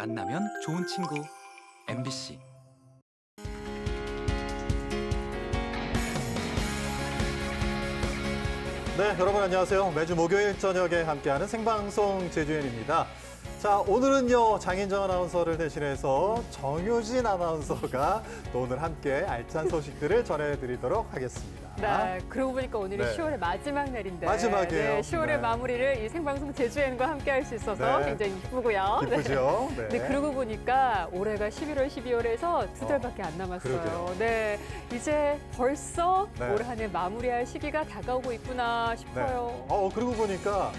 만나면 좋은 친구 MBC 네, 여러분 안녕하세요. 매주 목요일 저녁에 함께하는 생방송 제주연입니다. 자, 오늘은요, 장인정 아나운서를 대신해서 정효진 아나운서가 또 오늘 함께 알찬 소식들을 전해드리도록 하겠습니다. 네, 그러고 보니까 오늘이 네. 10월의 마지막 날인데 마지막이에요. 네, 10월의 네. 마무리를 이 생방송 제주엔과 함께 할 수 있어서 네. 굉장히 기쁘고요. 기쁘죠? 네. 네, 그러고 보니까 올해가 11월, 12월에서 두 달밖에 안 남았어요. 그러게요. 네, 이제 벌써 네. 올한 해 마무리할 시기가 다가오고 있구나 네. 싶어요. 어, 그러고 보니까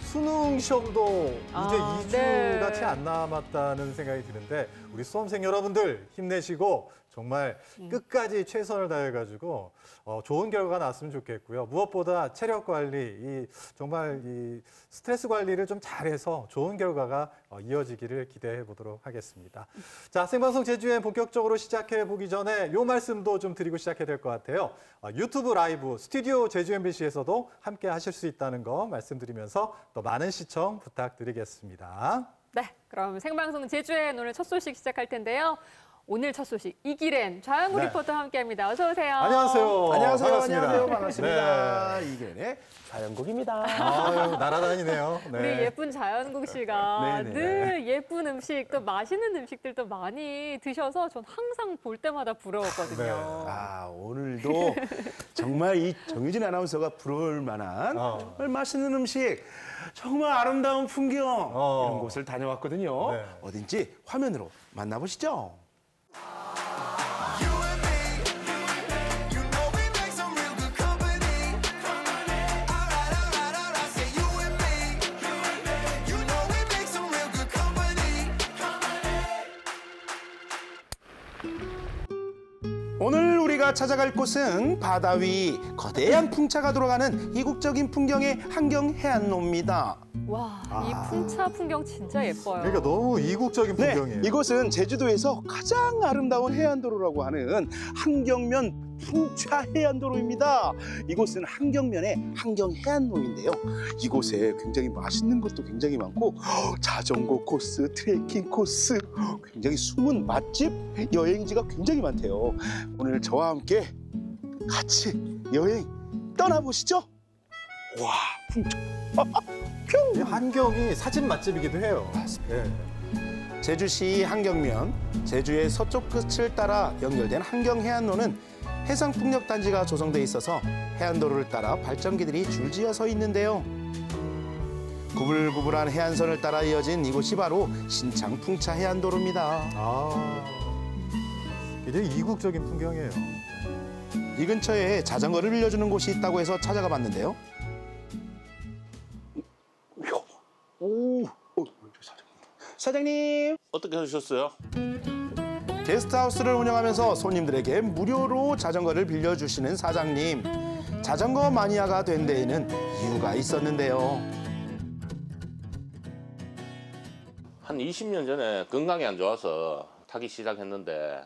수능 시험도 아, 이제 네. 2주가 채 안 남았다는 생각이 드는데 우리 수험생 여러분들 힘내시고 정말 음. 끝까지 최선을 다해가지고 어, 좋은 결과가 났으면 좋겠고요. 무엇보다 체력 관리, 이 정말 이 스트레스 관리를 좀 잘해서 좋은 결과가 어, 이어지기를 기대해 보도록 하겠습니다. 자, 생방송 제주엔 본격적으로 시작해 보기 전에 요 말씀도 좀 드리고 시작해야 될 것 같아요. 어, 유튜브 라이브 스튜디오 제주 MBC에서도 함께 하실 수 있다는 거 말씀드리면서 또 많은 시청 부탁드리겠습니다. 네, 그럼 생방송 제주엔 오늘 첫 소식 시작할 텐데요. 오늘 첫 소식 이기랜 좌영구 네. 리포터 함께합니다. 어서 오세요. 안녕하세요. 안녕하세요. 반갑습니다. 안녕하세요. 반갑습니다. 네. 이gen의 좌영국입니다. 아유, 날아다니네요. 네. 우리 예쁜 자연국 씨가 네네. 늘 예쁜 음식 또 맛있는 음식들도 많이 드셔서 전 항상 볼 때마다 부러웠거든요. 네. 아, 오늘도 정말 이 정유진 아나운서가 부러울 만한 어. 정말 맛있는 음식, 정말 아름다운 풍경 어. 이런 곳을 다녀왔거든요. 네. 어딘지 화면으로 만나보시죠. 우리가 찾아갈 곳은 바다 위 거대한 풍차가 돌아가는 이국적인 풍경의 한경 해안로입니다. 와, 아. 이 풍차 풍경 진짜 예뻐요. 그러니까 너무 이국적인 네, 풍경이에요. 이곳은 제주도에서 가장 아름다운 해안도로라고 하는 한경면 풍차 해안도로입니다. 이곳은 한경면의 한경 해안로인데요. 이곳에 굉장히 맛있는 것도 굉장히 많고 어, 자전거 코스, 트레킹 코스, 굉장히 숨은 맛집, 여행지가 굉장히 많대요. 오늘 저와 함께 같이 여행 떠나보시죠. 와, 풍차. 이 한경이 사진 맛집이기도 해요. 네. 제주시 한경면, 제주의 서쪽 끝을 따라 연결된 한경 해안로는 해상풍력단지가 조성돼 있어서 해안도로를 따라 발전기들이 줄지어 서 있는데요. 구불구불한 해안선을 따라 이어진 이곳이 바로 신창풍차 해안도로입니다. 아, 굉장히 이국적인 풍경이에요. 이 근처에 자전거를 빌려주는 곳이 있다고 해서 찾아가 봤는데요. 오, 오, 사장님. 어떻게 하셨어요? 게스트하우스를 운영하면서 손님들에게 무료로 자전거를 빌려주시는 사장님. 자전거 마니아가 된 데에는 이유가 있었는데요. 한 20년 전에 건강이 안 좋아서 타기 시작했는데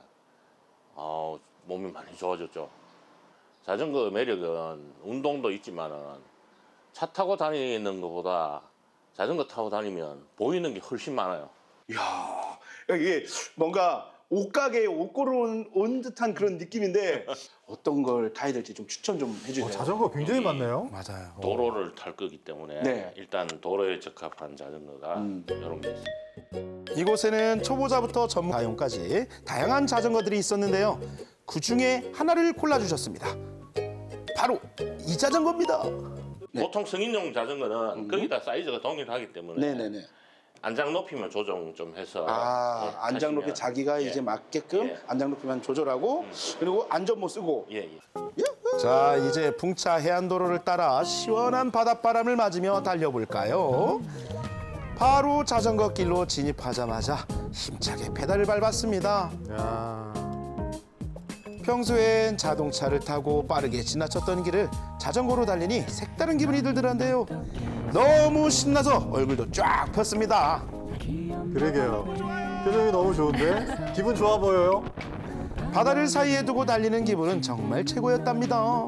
어, 몸이 많이 좋아졌죠. 자전거 매력은 운동도 있지만은 차 타고 다니는 것보다 자전거 타고 다니면 보이는 게 훨씬 많아요. 이야, 이게 뭔가 옷가게에 옷 고르러 온, 온 듯한 그런 느낌인데 어떤 걸 타야 될지 좀 추천 좀 해주세요. 어, 자전거 굉장히 많네요. 맞아요. 도로를 탈 거기 때문에 네. 일단 도로에 적합한 자전거가 음. 이런 게 있어요. 이곳에는 초보자부터 전문가용까지 다양한 자전거들이 있었는데요. 그 중에 하나를 골라주셨습니다. 바로 이 자전거입니다. 네. 보통 성인용 자전거는 음. 거기다 사이즈가 동일하기 때문에 네네네. 안장 높이만 조정 좀 해서 아, 어, 안장 높이 자기가 예. 이제 맞게끔 예. 안장 높이만 조절하고 그리고 안전 모 쓰고 예, 예. 자 이제 풍차 해안도로를 따라 시원한 바닷바람을 맞으며 달려볼까요? 바로 자전거 길로 진입하자마자 힘차게 페달을 밟았습니다. 야, 평소엔 자동차를 타고 빠르게 지나쳤던 길을 자전거로 달리니 색다른 기분이 들더란데요. 너무 신나서 얼굴도 쫙 폈습니다. 그러게요. 표정이 너무 좋은데 기분 좋아 보여요. 바다를 사이에 두고 달리는 기분은 정말 최고였답니다.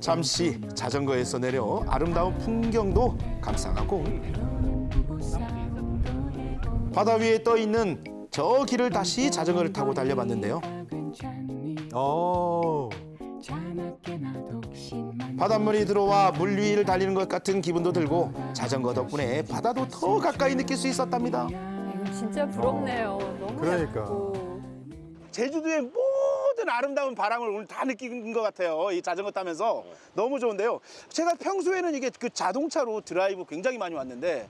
잠시 자전거에서 내려 아름다운 풍경도 감상하고 바다 위에 떠 있는 저 길을 다시 자전거를 타고 달려봤는데요. 어. 바닷물이 들어와 물 위를 달리는 것 같은 기분도 들고 자전거 덕분에 바다도 더 가까이 느낄 수 있었답니다. 이거 진짜 부럽네요. 너무 그러니까. 예쁘고. 제주도의 모든 아름다운 바람을 오늘 다 느낀 것 같아요. 이 자전거 타면서 너무 좋은데요. 제가 평소에는 이게 그 자동차로 드라이브 굉장히 많이 왔는데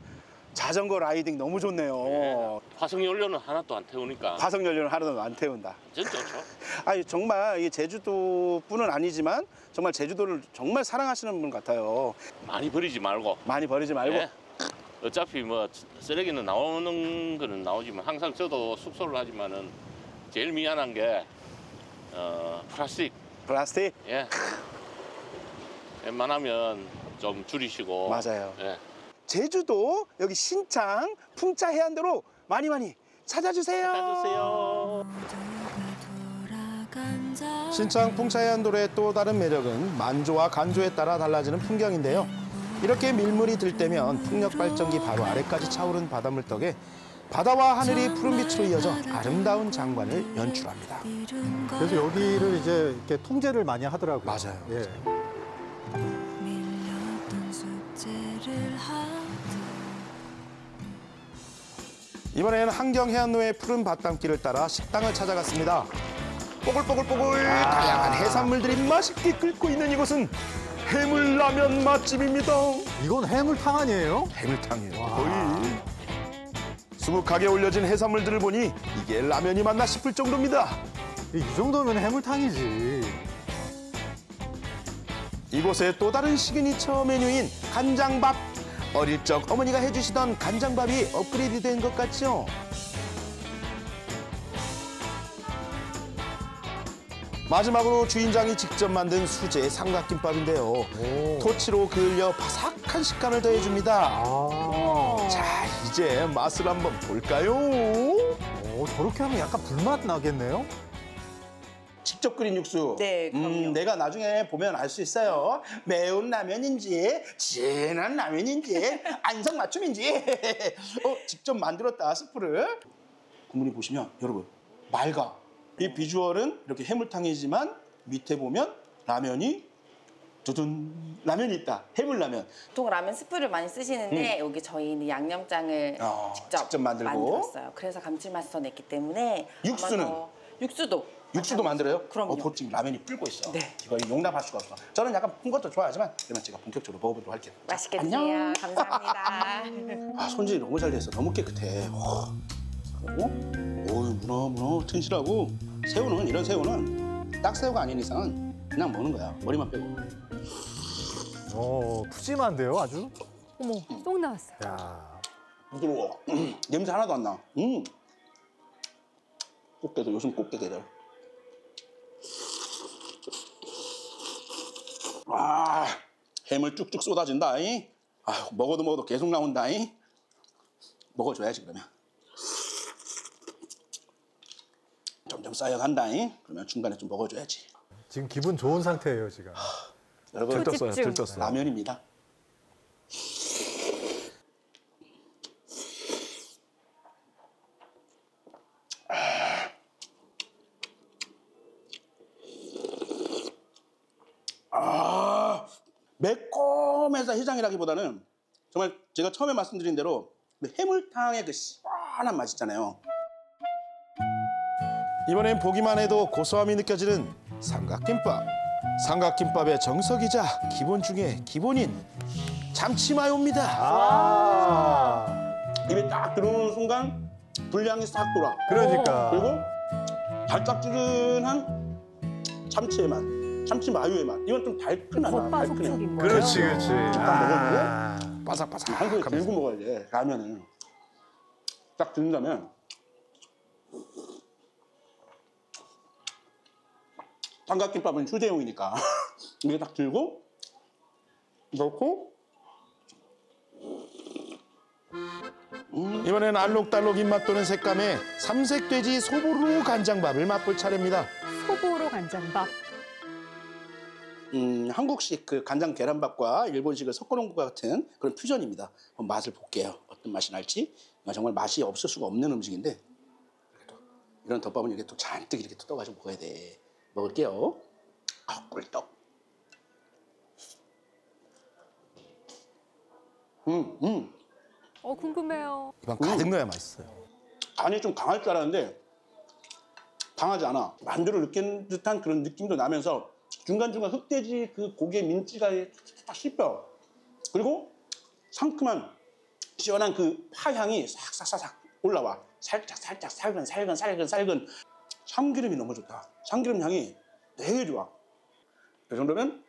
자전거 riding 너무 좋네요. 화석 연료는 하나도 안 태우니까 화석 연료는 하나도 안 태운다. 진짜 좋죠. 아니 정말 이 제주도뿐은 아니지만 정말 제주도를 정말 사랑하시는 분 같아요. 많이 버리지 말고. 많이 버리지 말고 예. 어차피 뭐 쓰레기는 나오는 거는 나오지만 항상 저도 숙소를 하지만은 제일 미안한 게 어, 플라스틱. 플라스틱 예. 웬만하면 좀 줄이시고. 맞아요. 예. 제주도 여기 신창 풍차 해안도로 많이 많이 찾아주세요. 찾아주세요. 신창 풍차 해안도로의 또 다른 매력은 만조와 간조에 따라 달라지는 풍경인데요. 이렇게 밀물이 들 때면 풍력 발전기 바로 아래까지 차오른 바닷물 덕에 바다와 하늘이 푸른 빛으로 이어져 아름다운 장관을 연출합니다. 그래서 여기를 이제 이렇게 통제를 많이 하더라고요. 맞아요. 예. 밀렸던 이번에는 한경 해안로의 푸른 밭담길을 따라 식당을 찾아갔습니다. 뽀글뽀글뽀글 다양한 해산물들이 맛있게 끓고 있는 이곳은 해물라면 맛집입니다. 이건 해물탕 아니에요? 해물탕이에요. 거의 수북하게 올려진 해산물들을 보니 이게 라면이 맞나 싶을 정도입니다. 이, 이 정도면 해물탕이지. 이곳의 또 다른 시그니처 메뉴인 간장밥. 어릴 적 어머니가 해주시던 간장밥이 업그레이드 된 것 같죠? 마지막으로 주인장이 직접 만든 수제 삼각김밥인데요. 오. 토치로 그을려 바삭한 식감을 더해줍니다. 아. 자, 이제 맛을 한번 볼까요? 오, 저렇게 하면 약간 불맛 나겠네요? 직접 끓인 육수. 네, 그럼요. 음, 내가 나중에 보면 알 수 있어요. 매운 라면인지, 진한 라면인지, 안성 맞춤인지. 어, 직접 만들었다, 스프를. 국물이 보시면, 여러분, 맑아. 이 비주얼은 이렇게 해물탕이지만, 밑에 보면 라면이 두둔 라면이 있다. 해물라면. 보통 라면 스프를 많이 쓰시는데 여기 저희는 양념장을 음. 어, 직접, 직접 만들고. 만들었어요. 그래서 감칠맛을 더 냈기 때문에 아마 육수는? 더- 육수도 육수도 만들어요? 그럼요. 어, 지금 라면이 불고 있어. 네. 이거 용납할 수가 없어. 저는 약간 푼 것도 좋아하지만, 그러면 제가 본격적으로 먹어보도록 할게요. 자, 맛있게 안녕. 드세요. 감사합니다. 아 손질이 너무 잘 됐어. 너무 깨끗해. 어? 그리고 어이 문어 문어 튼실하고 새우는 이런 새우는 딱 새우가 아닌 이상은 그냥 먹는 거야. 머리만 빼고. 어, 푸짐한데요, 아주? 어머, 쏙 나왔어요. 야. 부드러워. 냄새 하나도 안 나. 음. 꽃게도 요즘 꽃게들. 아 해물 쭉쭉 쏟아진다. 이. 아 먹어도 먹어도 계속 나온다. 이. 먹어줘야지 그러면. 점점 쌓여간다. 이. 그러면 중간에 좀 먹어줘야지. 지금 기분 좋은 상태예요, 지금. 여러분 들떴어요. 들떴어요. 라면입니다. 아, 매콤해서 해장이라기보다는 정말 제가 처음에 말씀드린 대로 그 해물탕의 그 시원한 맛 있잖아요. 이번엔 보기만 해도 고소함이 느껴지는 삼각김밥. 삼각김밥의 정석이자 기본 중에 기본인 참치마요입니다. 아. 입에 딱 들어오는 순간 불량이 싹 돌아. 그러니까. 그리고 달짝지근한 참치의 맛, 참치 마요의 맛. 이건 좀 달큰하다. 겉바속촉인 거예요. 그렇지, 그렇지. 딱 아. 바삭바삭. 한 그릇 들고 먹어야 돼. 라면은 딱 든다면 삼각김밥은 휴대용이니까 이게 딱 들고 넣고 이번엔 알록달록 입맛 도는 색감의 삼색돼지 소보루 간장밥을 맛볼 차례입니다. 소보로 간장밥. 음, 한국식 그 간장 계란밥과 일본식을 섞어놓은 것 같은 그런 퓨전입니다. 한번 맛을 볼게요. 어떤 맛이 날지. 아, 정말 맛이 없을 수가 없는 음식인데 이런 덮밥은 이렇게 또 잔뜩 이렇게 또 떠가지고 먹어야 돼. 먹을게요. 아, 꿀떡. 음, 음. 어, 궁금해요. 입안 가득 넣어야 맛있어요. 간이 좀 강할 줄 알았는데 강하지 않아. 만두를 느낀 듯한 그런 느낌도 나면서 중간중간 흑돼지 그 고기의 민지가 딱 씹혀. 그리고 상큼한 시원한 그 파향이 싹싹싹싹 올라와. 살짝 살짝 살근 살근 살근 살근 참기름이 너무 좋다. 참기름 향이 되게 좋아. 이 정도면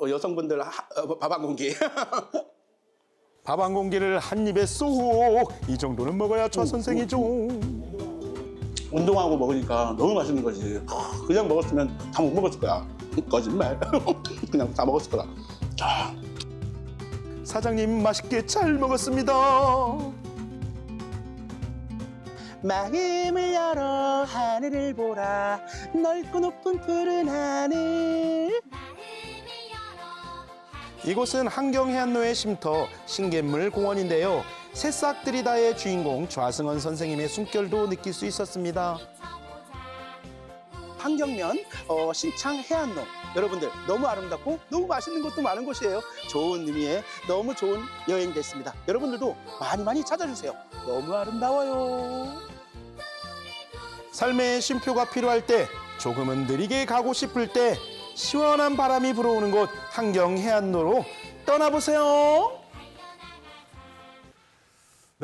어, 여성분들 밥 한 공기. 밥 한 공기를 한 입에 쏙 이 정도는 먹어야 첫 선생이죠. 운동하고 먹으니까 너무 맛있는 거지. 그냥 먹었으면 다 못 먹었을 거야. 거짓말. 그냥 다 먹었을 거다. 자, 사장님 맛있게 잘 먹었습니다. 마음을 열어 하늘을 보라 넓고 높은 푸른 하늘 이곳은 한경해안로의 쉼터 신갯물 공원인데요. 새싹들이 다의 주인공 좌승원 선생님의 숨결도 느낄 수 있었습니다. 환경면 어, 신창 해안로 여러분들 너무 아름답고 너무 맛있는 곳도 많은 곳이에요. 좋은 의미의 너무 좋은 여행 됐습니다. 여러분들도 많이 많이 찾아주세요. 너무 아름다워요. 삶의 쉼표가 필요할 때 조금은 느리게 가고 싶을 때 시원한 바람이 불어오는 곳 한경 해안로로 떠나보세요.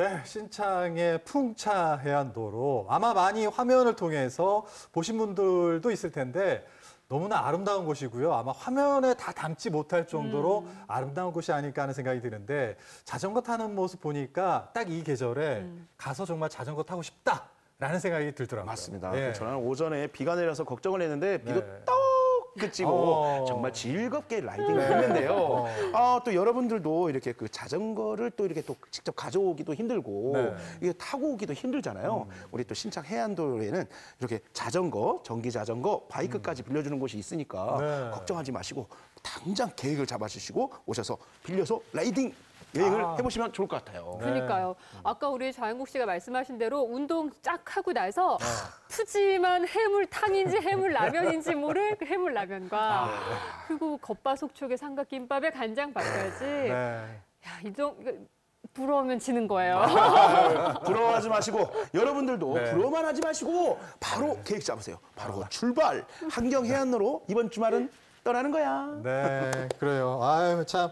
네, 신창의 풍차 해안도로 아마 많이 화면을 통해서 보신 분들도 있을 텐데 너무나 아름다운 곳이고요. 아마 화면에 다 담지 못할 정도로 아름다운 곳이 아닐까 하는 생각이 드는데 자전거 타는 모습 보니까 딱 이 계절에 가서 정말 자전거 타고 싶다라는 생각이 들더라고요. 맞습니다. 예. 저는 오전에 비가 내려서 걱정을 했는데 비도 네. 떡 그치고 어. 정말 즐겁게 라이딩을 네. 했는데요. 어. 아, 또 여러분들도 이렇게 그 자전거를 또 이렇게 또 직접 가져오기도 힘들고 네. 음. 이게 타고 오기도 힘들잖아요. 우리 또 신창 해안도로에는 이렇게 자전거, 전기 자전거, 바이크까지 빌려주는 곳이 있으니까 네. 걱정하지 마시고 당장 계획을 잡아주시고 오셔서 빌려서 라이딩 여행을 아. 해보시면 좋을 것 같아요. 네. 그러니까요. 아까 우리 자영국 씨가 말씀하신 대로 운동 쫙 하고 나서 네. 푸짐한 해물탕인지 해물라면인지 모를 그 해물라면과 아. 그리고 겉바속촉의 삼각김밥에 간장 밥까지 네. 야, 이 정, 이거 부러우면 지는 거예요. 부러워하지 마시고 여러분들도 네. 부러워만 하지 마시고 바로 계획 잡으세요. 바로 출발. 한경 해안로로 이번 주말은 떠나는 거야. 네, 그래요. 아유, 참.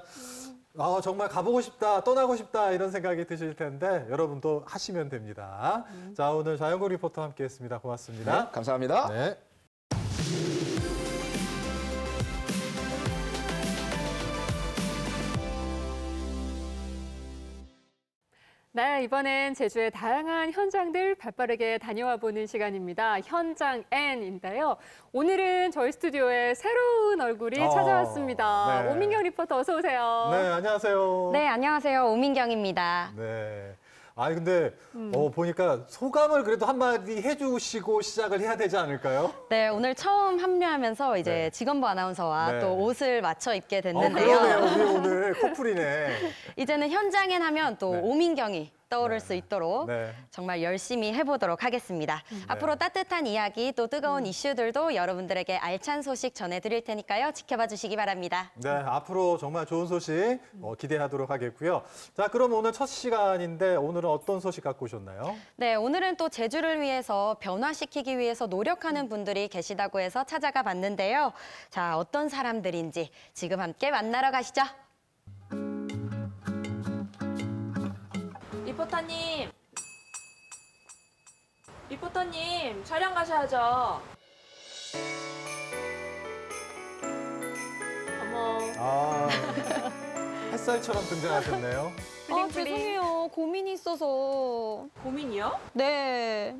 아, 정말 가보고 싶다, 떠나고 싶다, 이런 생각이 드실 텐데, 여러분도 하시면 됩니다. 자, 오늘 자연국 리포터 함께 했습니다. 고맙습니다. 네, 감사합니다. 네. 네, 이번엔 제주의 다양한 현장들 발빠르게 다녀와 보는 시간입니다. 현장 N인데요. 오늘은 저희 스튜디오에 새로운 얼굴이 어, 찾아왔습니다. 네. 오민경 리포터 어서 오세요. 네, 안녕하세요. 네, 안녕하세요. 오민경입니다. 네. 아니, 근데, 음. 어, 보니까 소감을 그래도 한마디 해주시고 시작을 해야 되지 않을까요? 네, 오늘 처음 합류하면서 이제 네. 지건부 아나운서와 네. 또 옷을 맞춰 입게 어, 됐는데요. 그러네요. 우리 오늘 커플이네. 이제는 현장엔 하면 또 네. 오민경이 떠오를 네. 수 있도록 네. 정말 열심히 해보도록 하겠습니다. 앞으로 따뜻한 이야기 또 뜨거운 이슈들도 여러분들에게 알찬 소식 전해드릴 테니까요. 지켜봐 주시기 바랍니다. 네, 앞으로 정말 좋은 소식 어, 기대하도록 하겠고요. 자, 그럼 오늘 첫 시간인데 오늘은 어떤 소식 갖고 오셨나요? 네, 오늘은 또 제주를 위해서 변화시키기 위해서 노력하는 분들이 계시다고 해서 찾아가 봤는데요. 자, 어떤 사람들인지 지금 함께 만나러 가시죠. 리포터님. 리포터님, 촬영 가셔야죠. 어머, 아, 햇살처럼 등장하셨네요. 아, bling bling. 죄송해요. 고민이 있어서. 고민이요? 네.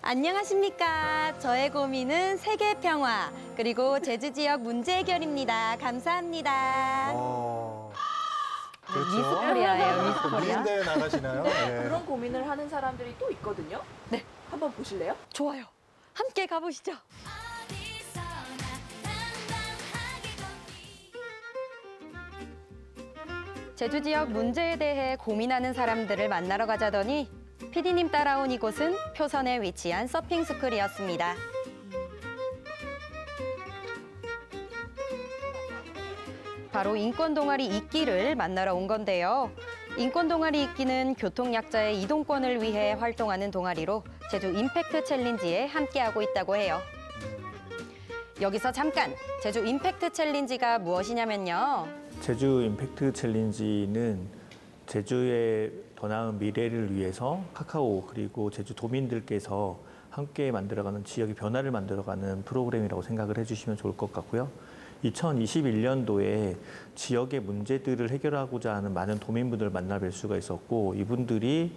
안녕하십니까. 저의 고민은 세계 평화, 그리고 제주 지역 문제 해결입니다. 감사합니다. 어, 그렇죠. 미스 코리아예요, 미스 코리아. 미인대회 나가시나요? 네. 그런 고민을 하는 사람들이 또 있거든요. 네. 한번 보실래요? 좋아요. 함께 가보시죠. 제주 지역 문제에 대해 고민하는 사람들을 만나러 가자더니 PD님 따라온 이곳은 표선에 위치한 서핑 스쿨이었습니다. 바로 인권 동아리 이끼를 만나러 온 건데요. 인권 동아리 이끼는 교통약자의 이동권을 위해 활동하는 동아리로 제주 임팩트 챌린지에 함께하고 있다고 해요. 여기서 잠깐 제주 임팩트 챌린지가 무엇이냐면요. 제주 임팩트 챌린지는 제주의 더 나은 미래를 위해서 카카오 그리고 제주 도민들께서 함께 만들어가는 지역의 변화를 만들어가는 프로그램이라고 생각을 해주시면 좋을 것 같고요. 2021년도에 지역의 문제들을 해결하고자 하는 많은 도민분들을 만나 뵐 수가 있었고 이분들이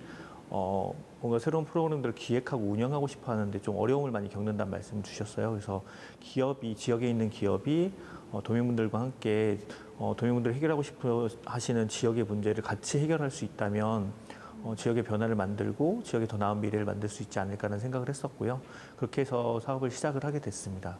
어, 뭔가 새로운 프로그램들을 기획하고 운영하고 싶어 하는데 좀 어려움을 많이 겪는다는 말씀 주셨어요. 그래서 기업이, 지역에 있는 기업이 어, 도민분들과 함께 어, 도민분들이 해결하고 싶어 하시는 지역의 문제를 같이 해결할 수 있다면 어, 지역의 변화를 만들고 지역의 더 나은 미래를 만들 수 있지 않을까라는 생각을 했었고요. 그렇게 해서 사업을 시작을 하게 됐습니다.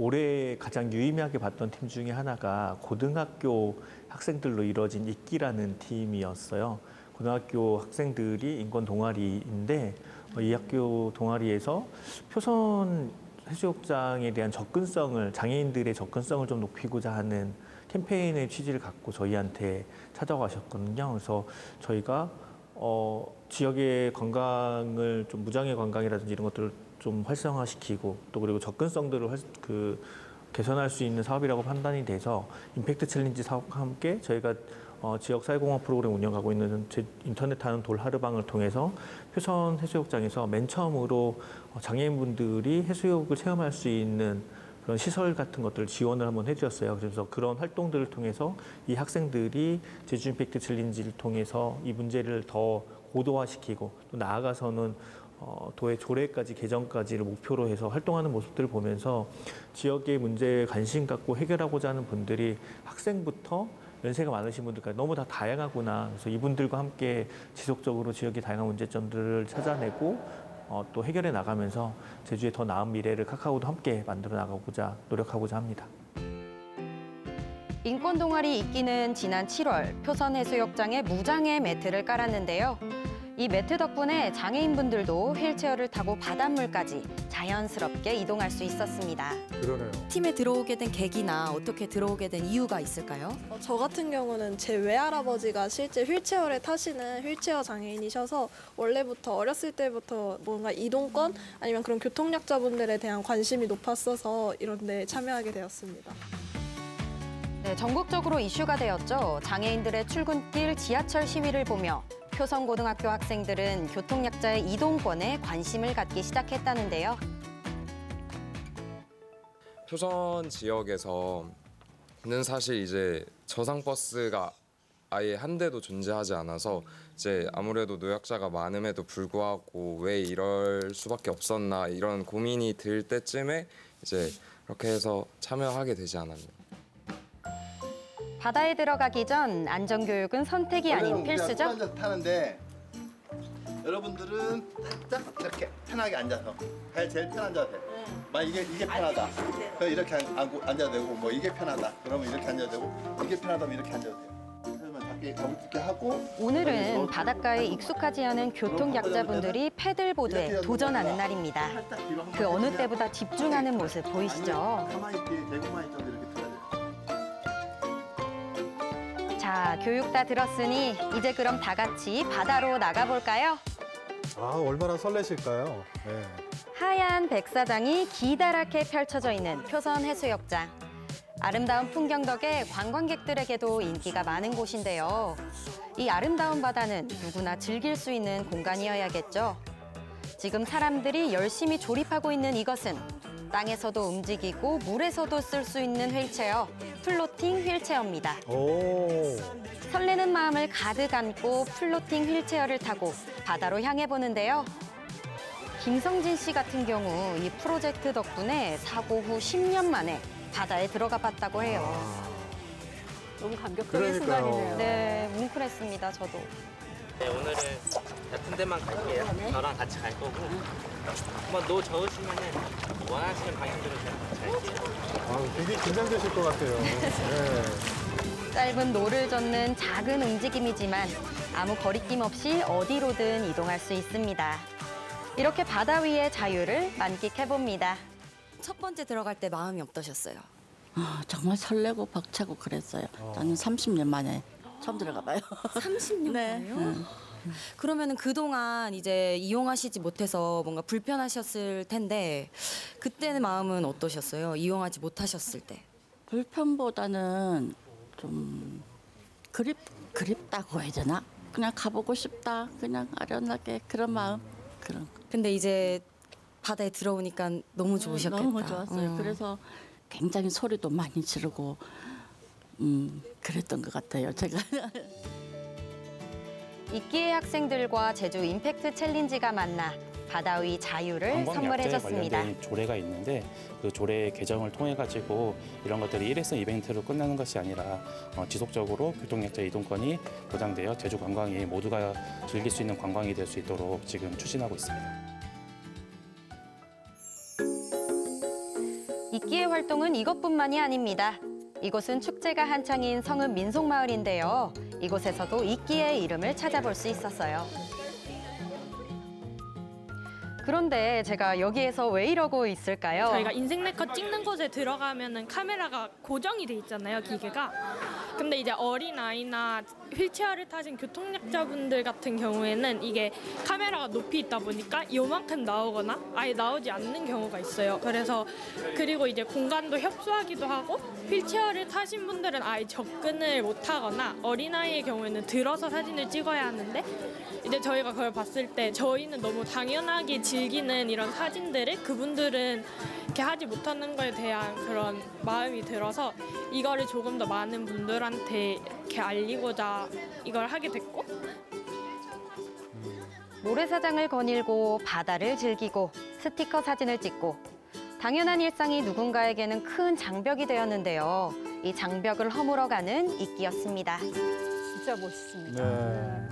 올해 가장 유의미하게 봤던 팀 중에 하나가 고등학교 학생들로 이루어진 이끼라는 팀이었어요. 고등학교 학생들이 인권 동아리인데 어, 이 학교 동아리에서 표선 해수욕장에 대한 접근성을 장애인들의 접근성을 좀 높이고자 하는 캠페인의 취지를 갖고 저희한테 찾아가셨거든요. 그래서 저희가 어, 지역의 관광을 좀 무장애 관광이라든지 이런 것들을 좀 활성화시키고 또 그리고 접근성들을 활- 그 개선할 수 있는 사업이라고 판단이 돼서 임팩트 챌린지 사업과 함께 저희가 어, 지역 사회공헌 프로그램 운영하고 있는 제주 인터넷 하는 돌하르방을 통해서 표선 해수욕장에서 맨 처음으로 어, 장애인분들이 해수욕을 체험할 수 있는 그런 시설 같은 것들을 지원을 한번 해주셨어요. 그래서 그런 활동들을 통해서 이 학생들이 제주 임팩트 챌린지를 통해서 이 문제를 더 고도화시키고 또 나아가서는 어, 도의 조례까지 개정까지를 목표로 해서 활동하는 모습들을 보면서 지역의 문제에 관심 갖고 해결하고자 하는 분들이 학생부터 연세가 많으신 분들까지 너무 다 다양하구나. 그래서 이분들과 함께 지속적으로 지역의 다양한 문제점들을 찾아내고 어, 또 해결해 나가면서 제주의 더 나은 미래를 카카오도 함께 만들어 나가고자 노력하고자 합니다. 인권 동아리 이끼는 지난 7월 표선 해수욕장에 무장애 매트를 깔았는데요. 이 매트 덕분에 장애인분들도 휠체어를 타고 바닷물까지 자연스럽게 이동할 수 있었습니다. 그러네요. 팀에 들어오게 된 계기나 어떻게 들어오게 된 이유가 있을까요? 어, 저 같은 경우는 제 외할아버지가 실제 휠체어를 타시는 휠체어 장애인이셔서 원래부터 어렸을 때부터 뭔가 이동권 아니면 그런 교통약자분들에 대한 관심이 높았어서 이런 데 참여하게 되었습니다. 네, 전국적으로 이슈가 되었죠. 장애인들의 출근길 지하철 시위를 보며 표성고등학교 학생들은 교통약자의 이동권에 관심을 갖기 시작했다는데요. 표선 지역에서는 사실 이제 저상 버스가 아예 한 대도 존재하지 않아서 이제 아무래도 노약자가 많음에도 불구하고 왜 이럴 수밖에 없었나 이런 고민이 들 때쯤에 이제 그렇게 해서 참여하게 되지 않았나. 바다에 들어가기 전 안전교육은 선택이 아닌 필수죠. 앉아서 타는데 여러분들은 살짝 이렇게 편하게 앉아서 발 제일 편한 자세. 막 이게 이게 편하다. 그럼 이렇게 앉- 앉아도 되고 뭐 이게 편하다. 그러면 이렇게 앉아도 되고 이게 편하다면 이렇게 앉아도 돼요. 오늘은 바닷가에 익숙하지 않은 교통약자분들이 패들보드에 도전하는 날입니다. 그 어느 때보다 집중하는 모습 보이시죠? 자, 교육 다 들었으니 이제 그럼 다 같이 바다로 나가볼까요? 아, 얼마나 설레실까요? 네. 하얀 백사장이 기다랗게 펼쳐져 있는 표선 해수욕장. 아름다운 풍경 덕에 관광객들에게도 인기가 많은 곳인데요. 이 아름다운 바다는 누구나 즐길 수 있는 공간이어야겠죠. 지금 사람들이 열심히 조립하고 있는 이것은 땅에서도 움직이고 물에서도 쓸 수 있는 휠체어, 플로팅 휠체어입니다. 오. 설레는 마음을 가득 안고 floating 휠체어를 타고 바다로 향해 보는데요. 김성진 씨 같은 경우 이 프로젝트 덕분에 사고 후 10년 만에 바다에 들어가 봤다고 해요. 너무 감격적인 그러니까요. 순간이네요. 네, 뭉클했습니다, 저도. 네, 오늘은 데만 갈게요. 저랑 같이 갈 거고 한번 노 저으시면은 원하시는 방향대로 제가 같이 갈게요. 아, 되게 긴장되실 것 같아요. 네. 짧은 노를 젓는 작은 움직임이지만 아무 거리낌 없이 어디로든 이동할 수 있습니다. 이렇게 바다 위의 자유를 만끽해봅니다. 첫 번째 들어갈 때 마음이 어떠셨어요? 아, 정말 설레고 벅차고 그랬어요. 저는 30년 만에 처음 들어가 봐요. 30년 네. 만에요? 응. 그러면은 그동안 이제 이용하시지 못해서 뭔가 불편하셨을 텐데 그때는 마음은 어떠셨어요? 이용하지 못하셨을 때. 불편보다는 좀 그립 그립다고 해야 되나? 그냥 가보고 싶다. 그냥 아련하게 그런 마음 그런. 근데 이제 바다에 들어오니까 너무 좋으셨겠다. 너무 좋았어요. 음. 그래서 굉장히 소리도 많이 지르고 음 그랬던 것 같아요. 제가. 이끼의 학생들과 제주 임팩트 챌린지가 만나 바다 위 자유를 선물해줬습니다. 조례가 있는데 그 조례 개정을 통해 가지고 이런 것들이 일회성 이벤트로 끝나는 것이 아니라 어, 지속적으로 교통약자 이동권이 보장되어 제주 관광이 모두가 즐길 수 있는 관광이 될 수 있도록 지금 추진하고 있습니다. 이끼의 활동은 이것뿐만이 아닙니다. 이곳은 축제가 한창인 성읍 민속마을인데요. 이곳에서도 이끼의 이름을 찾아볼 수 있었어요. 그런데 제가 여기에서 왜 이러고 있을까요? 저희가 인생 네컷 찍는 곳에 들어가면 은 카메라가 고정이 돼 있잖아요, 기계가. 근데 이제 어린 아이나 휠체어를 타신 교통약자분들 같은 경우에는 이게 카메라가 높이 있다 보니까 요만큼 나오거나 아예 나오지 않는 경우가 있어요. 그래서 그리고 이제 공간도 협소하기도 하고 휠체어를 타신 분들은 아예 접근을 못 하거나 어린아이의 경우에는 들어서 사진을 찍어야 하는데 이제 저희가 그걸 봤을 때 저희는 너무 당연하게 즐기는 이런 사진들을 그분들은 이렇게 하지 못하는 거에 대한 그런 마음이 들어서 이거를 조금 더 많은 분들한테 이렇게 알리고자 이걸 하게 됐고 모래사장을 거닐고 바다를 즐기고 스티커 사진을 찍고 당연한 일상이 누군가에게는 큰 장벽이 되었는데요. 이 장벽을 허물어가는 이끼였습니다. 진짜 멋있습니다. 네.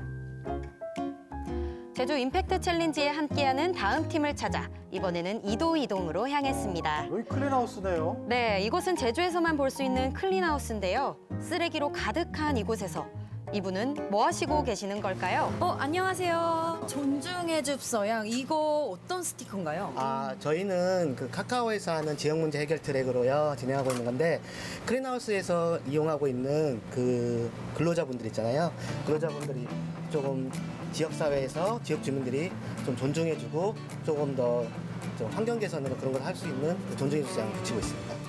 제주 임팩트 챌린지에 함께하는 다음 팀을 찾아 이번에는 이도 이동으로 향했습니다. 여기 클린하우스네요. 네, 이곳은 제주에서만 볼 수 있는 클린하우스인데요. 쓰레기로 가득한 이곳에서 이분은 뭐 하시고 계시는 걸까요? 어, 안녕하세요. 존중해 줍서양. 이거 어떤 스티커인가요? 아, 저희는 그 카카오에서 하는 지역 문제 해결 트랙으로요 진행하고 있는 건데 클린하우스에서 이용하고 있는 그 근로자분들 있잖아요. 근로자분들이 조금 지역 사회에서 지역 주민들이 좀 존중해 주고 조금 더 좀 환경 개선으로 그런 걸 할 수 있는 그 존중해 줍서양을 붙이고 있습니다.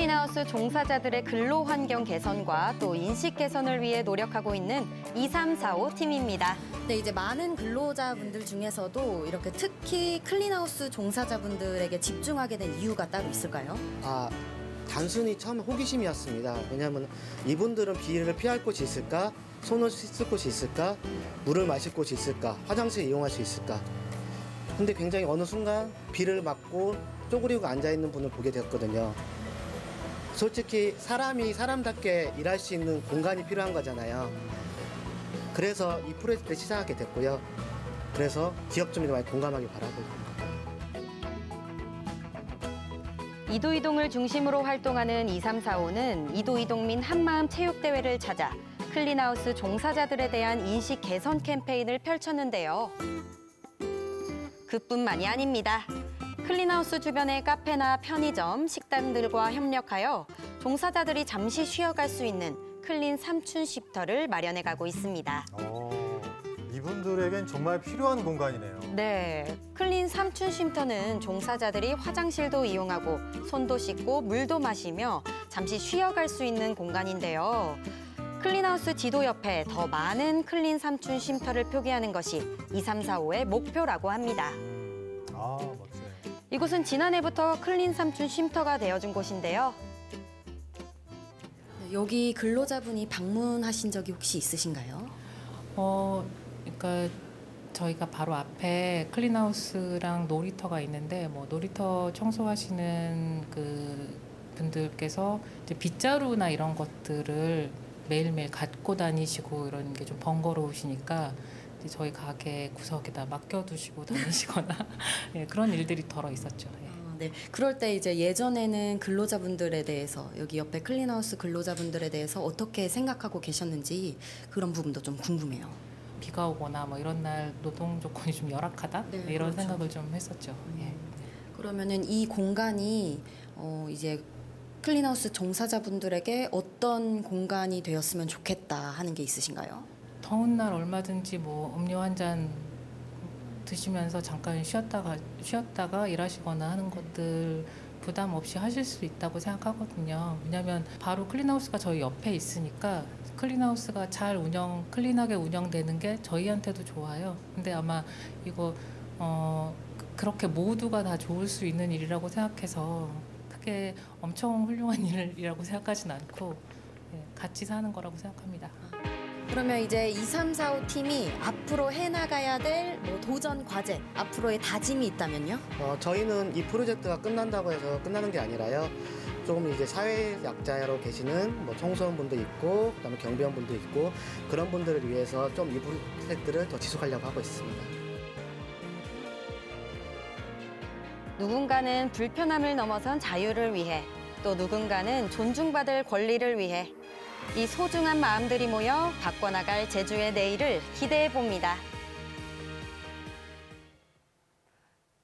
클린하우스 종사자들의 근로 환경 개선과 또 인식 개선을 위해 노력하고 있는 2345 팀입니다. 네, 이제 많은 근로자분들 중에서도 이렇게 특히 클린하우스 종사자분들에게 집중하게 된 이유가 따로 있을까요? 아, 단순히 처음 호기심이었습니다. 왜냐하면 이분들은 비를 피할 곳이 있을까? 손을 씻을 곳이 있을까? 물을 마실 곳이 있을까? 화장실 이용할 수 있을까? 근데 굉장히 어느 순간 비를 맞고 쪼그리고 앉아있는 분을 보게 되었거든요. 솔직히 사람이 사람답게 일할 수 있는 공간이 필요한 거잖아요. 그래서 이 프로젝트를 시작하게 됐고요. 그래서 지역 주민들 많이 공감하길 바라고 이도 이동을 중심으로 활동하는 2345는 이도 이동민 한마음 체육대회를 찾아 클린하우스 종사자들에 대한 인식 개선 캠페인을 펼쳤는데요. 그뿐만이 아닙니다. 클린하우스 주변의 카페나 편의점, 식당들과 협력하여 종사자들이 잠시 쉬어갈 수 있는 클린 삼춘 쉼터를 마련해 가고 있습니다. 어, 이분들에겐 정말 필요한 공간이네요. 네, 클린 삼춘 쉼터는 종사자들이 화장실도 이용하고 손도 씻고 물도 마시며 잠시 쉬어갈 수 있는 공간인데요. 클린하우스 지도 옆에 더 많은 클린 삼춘 쉼터를 표기하는 것이 2345의 목표라고 합니다. 아. 이곳은 지난해부터 클린 삼춘 쉼터가 되어준 곳인데요. 여기 근로자분이 방문하신 적이 혹시 있으신가요? 어, 그러니까 저희가 바로 앞에 클린하우스랑 놀이터가 있는데 뭐 놀이터 청소하시는 그 분들께서 이제 빗자루나 이런 것들을 매일매일 갖고 다니시고 이런 게 좀 번거로우시니까 저희 가게 구석에다 맡겨두시고 다니시거나 예, 그런 일들이 더러 있었죠. 예. 네, 그럴 때 이제 예전에는 근로자분들에 대해서 여기 옆에 클린하우스 근로자분들에 대해서 어떻게 생각하고 계셨는지 그런 부분도 좀 궁금해요. 비가 오거나 뭐 이런 날 노동 조건이 좀 열악하다 네, 이런 그렇죠. 생각을 좀 했었죠. 예. 그러면은 이 공간이 어 이제 클린하우스 종사자분들에게 어떤 공간이 되었으면 좋겠다 하는 게 있으신가요? 더운 날 얼마든지 뭐 음료 한 잔 드시면서 잠깐 쉬었다가 쉬었다가 일하시거나 하는 것들 부담 없이 하실 수 있다고 생각하거든요. 왜냐하면 바로 클린하우스가 저희 옆에 있으니까 클린하우스가 잘 운영 클린하게 운영되는 게 저희한테도 좋아요. 근데 아마 이거 어 그- 그렇게 모두가 다 좋을 수 있는 일이라고 생각해서 크게 엄청 훌륭한 일이라고 생각하진 않고 예, 같이 사는 거라고 생각합니다. 그러면 이제 2, 3, 4, 5 팀이 앞으로 해나가야 될 뭐 도전 과제, 앞으로의 다짐이 있다면요? 어, 저희는 이 프로젝트가 끝난다고 해서 끝나는 게 아니라요. 조금 이제 사회 약자로 계시는 뭐 청소년분도 있고 그다음에 경비원분도 있고 그런 분들을 위해서 좀 이 프로젝트를 더 지속하려고 하고 있습니다. 누군가는 불편함을 넘어선 자유를 위해 또 누군가는 존중받을 권리를 위해 이 소중한 마음들이 모여 바꿔나갈 제주의 내일을 기대해 봅니다.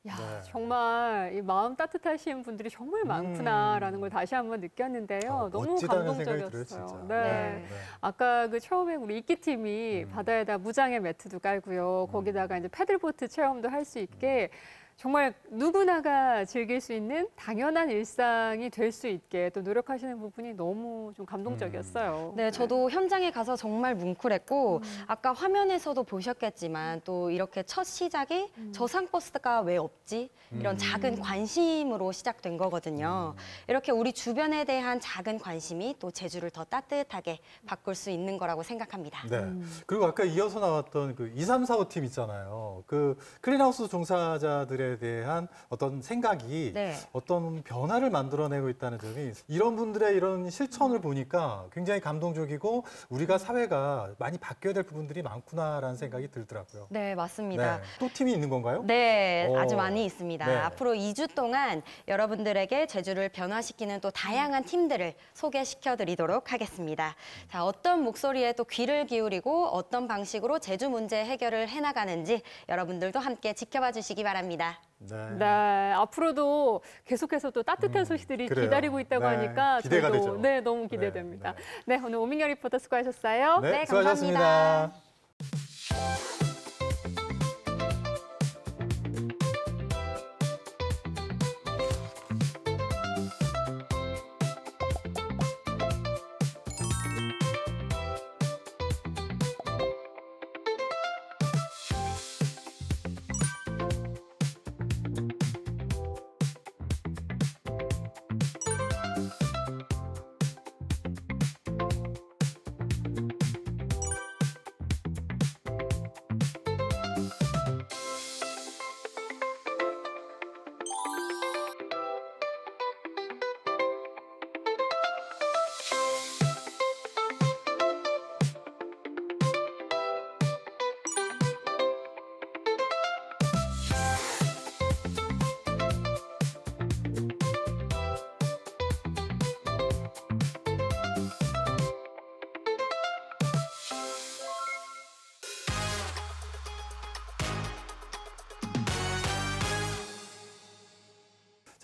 야, 네. 정말 이 마음 따뜻하신 분들이 정말 많구나라는 걸 다시 한번 느꼈는데요. 너무 음. 멋지다는 생각이 감동적이었어요. 들어요, 진짜. 네. 네. 아까 그 처음에 우리 이끼 팀이 음. 바다에다 무장의 매트도 깔고요. 거기다가 이제 패들보트 체험도 할 수 있게 정말 누구나가 즐길 수 있는 당연한 일상이 될 수 있게 또 노력하시는 부분이 너무 좀 감동적이었어요. 네, 저도 현장에 가서 정말 뭉클했고 아까 화면에서도 보셨겠지만 또 이렇게 첫 시작이 저상버스가 왜 없지? 이런 음. 작은 관심으로 시작된 거거든요. 이렇게 우리 주변에 대한 작은 관심이 또 제주를 더 따뜻하게 바꿀 수 있는 거라고 생각합니다. 네. 그리고 아까 이어서 나왔던 그 2, 3, 4, 5팀 있잖아요. 그 클린하우스 종사자들 에 대한 어떤 생각이 네. 어떤 변화를 만들어내고 있다는 점이 이런 분들의 이런 실천을 보니까 굉장히 감동적이고 우리가 사회가 많이 바뀌어야 될 부분들이 많구나라는 생각이 들더라고요. 네, 맞습니다. 네. 또 팀이 있는 건가요? 네, 오. 아주 많이 있습니다. 네. 앞으로 2주 동안 여러분들에게 제주를 변화시키는 또 다양한 팀들을 소개시켜 드리도록 하겠습니다. 자, 어떤 목소리에 또 귀를 기울이고 어떤 방식으로 제주 문제 해결을 해나가는지 여러분들도 함께 지켜봐 주시기 바랍니다. 네, 앞으로도 계속해서 또 따뜻한 소식들이 음, 그래요. 기다리고 있다고 네, 하니까 기대가 저희도 되죠. 네, 너무 기대됩니다. 네, 오늘 오민경 리포터 수고하셨어요. 네, 수고하셨습니다.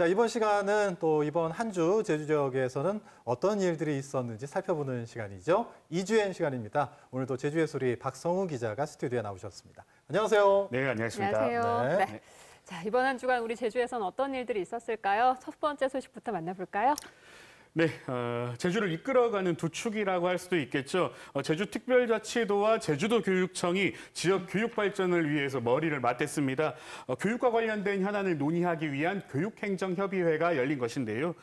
자, 이번 시간은 또 이번 한 주 제주 지역에서는 어떤 일들이 있었는지 살펴보는 시간이죠. 이주엔 시간입니다. 오늘도 제주의 소리 박성우 기자가 스튜디오에 나오셨습니다. 안녕하세요. 네, 안녕하세요. 네. 자, 이번 한 주간 우리 제주에선 어떤 일들이 있었을까요? 첫 번째 소식부터 만나볼까요? 네, 어, 제주를 이끌어가는 두 축이라고 할 수도 있겠죠. 어, 제주특별자치도와 제주도교육청이 지역 교육 발전을 위해서 머리를 맞댔습니다. 어, 교육과 관련된 현안을 논의하기 위한 교육행정협의회가 열린 것인데요.